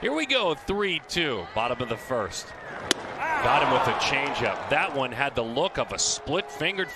Here we go, 3 2, bottom of the first. Got him with a changeup. That one had the look of a split fingered